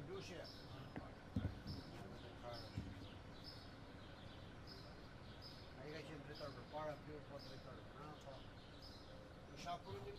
w dusie. Aici între torbe, para più poate torbe, nu? Și acolo de